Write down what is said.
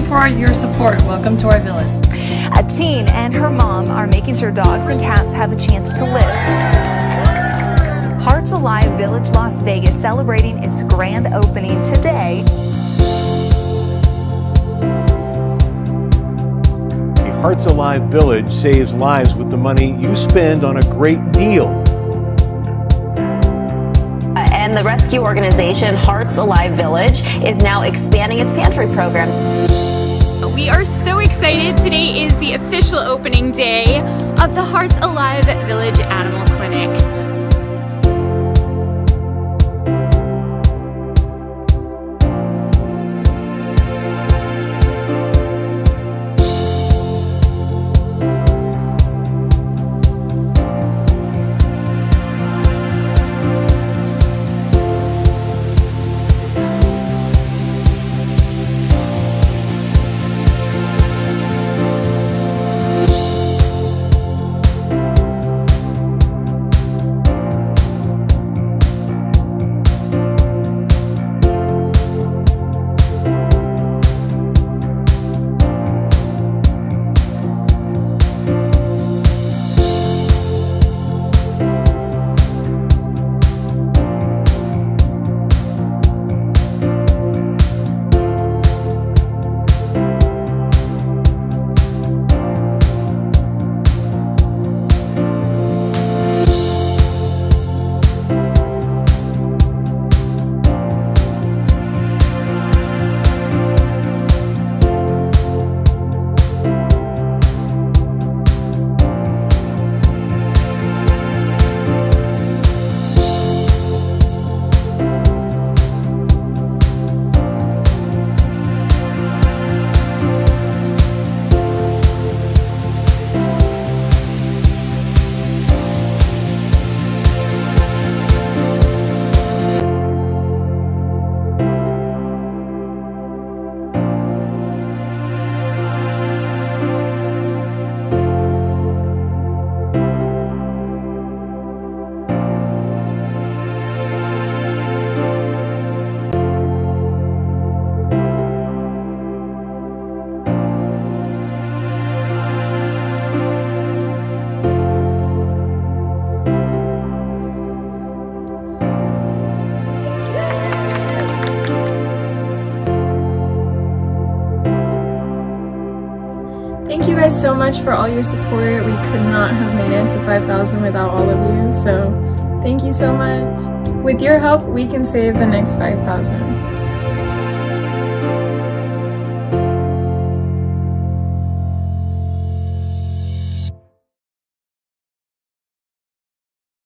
our your support. Welcome to our village. A teen and her mom are making sure dogs and cats have a chance to live. Hearts Alive Village Las Vegas celebrating its grand opening today. Hearts Alive Village saves lives with the money you spend on a great deal. And the rescue organization Hearts Alive Village is now expanding its pantry program. We are so excited. Today is the official opening day of the Hearts Alive Village Animal Clinic. Thank you guys so much for all your support. We could not have made it to 5,000 without all of you, so thank you so much. With your help, we can save the next 5,000.